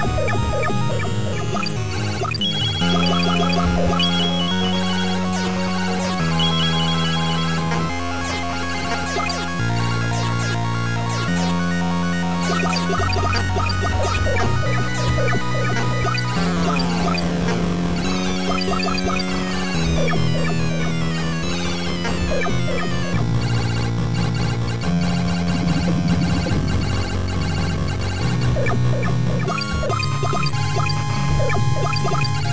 Bye. you